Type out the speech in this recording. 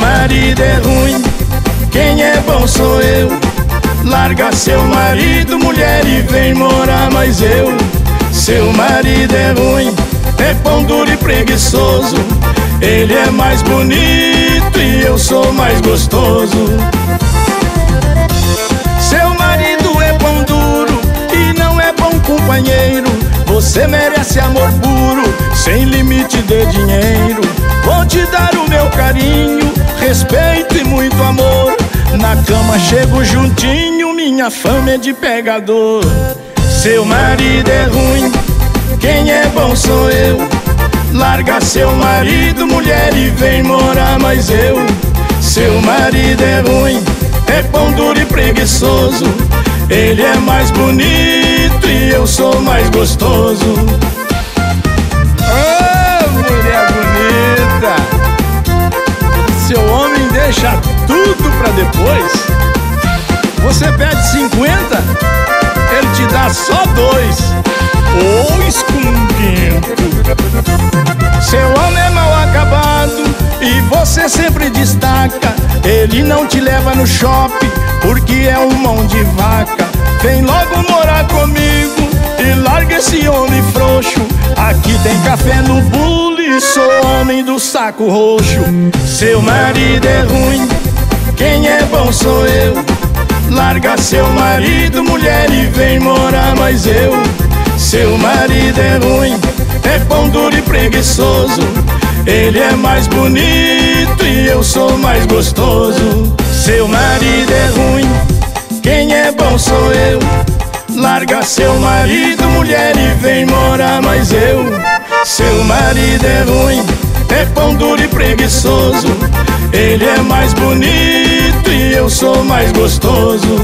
marido é ruim, quem é bom sou eu. Larga seu marido, mulher, e vem morar mais eu. Seu marido é ruim, é pão duro e preguiçoso. Ele é mais bonito e eu sou mais gostoso. Seu marido é pão duro e não é bom companheiro. Você merece amor puro, sem limite de dinheiro. Vou te dar o meu carinho, respeito e muito amor. Na cama chego juntinho, minha fama é de pegador. Seu marido é ruim, quem é bom sou eu. Larga seu marido, mulher, e vem morar mais eu. Seu marido é ruim, é pão duro e preguiçoso. Ele é mais bonito e eu sou mais gostoso. Pra depois. Você pede 50, ele te dá só dois. Ô, escondento! Seu homem é mal acabado e você sempre destaca. Ele não te leva no shopping porque é um mão de vaca. Vem logo morar comigo e larga esse homem frouxo. Aqui tem café no bule, sou homem do saco roxo. Seu marido é ruim, quem é bom sou eu. Larga seu marido, mulher, e vem morar mais eu. Seu marido é ruim, é pão duro e preguiçoso. Ele é mais bonito e eu sou mais gostoso. Seu marido é ruim, quem é bom sou eu. Larga seu marido, mulher, e vem morar mais eu. Seu marido é ruim, é pão duro e preguiçoso. Ele é mais bonito e eu sou mais gostoso.